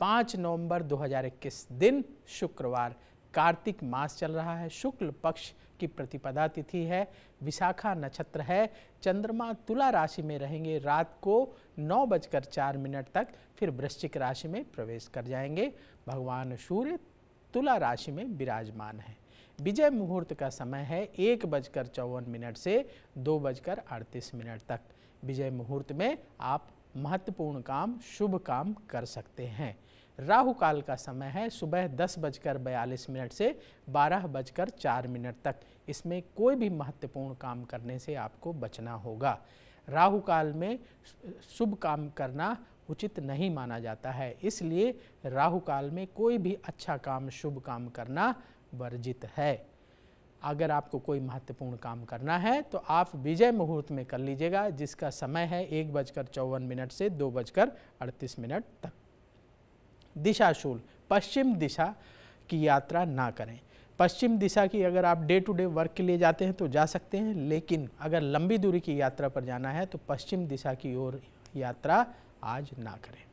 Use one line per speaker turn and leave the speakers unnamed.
5 नवंबर 2021 दिन शुक्रवार, कार्तिक मास चल रहा है। शुक्ल पक्ष की प्रतिपदा तिथि है। विशाखा नक्षत्र है। चंद्रमा तुला राशि में रहेंगे। रात को नौ बजकर चार मिनट तक फिर वृश्चिक राशि में प्रवेश कर जाएँगे। भगवान सूर्य तुला राशि में विराजमान है। विजय मुहूर्त का समय है एक बजकर चौवन मिनट से दो बजकर अड़तीस मिनट तक। विजय मुहूर्त में आप महत्वपूर्ण काम, शुभ काम कर सकते हैं। राहु काल का समय है सुबह दस बजकर बयालीस मिनट से बारह बजकर चार मिनट तक। इसमें कोई भी महत्वपूर्ण काम करने से आपको बचना होगा। राहु काल में शुभ काम करना उचित नहीं माना जाता है। इसलिए राहु काल में कोई भी अच्छा काम, शुभ काम करना वर्जित है। अगर आपको कोई महत्वपूर्ण काम करना है तो आप विजय मुहूर्त में कर लीजिएगा, जिसका समय है एक बजकर चौवन मिनट से दो बजकर अड़तीस मिनट तक। दिशाशूल, पश्चिम दिशा की यात्रा ना करें। पश्चिम दिशा की अगर आप डे टू डे वर्क के लिए जाते हैं तो जा सकते हैं, लेकिन अगर लंबी दूरी की यात्रा पर जाना है तो पश्चिम दिशा की ओर यात्रा आज ना करें।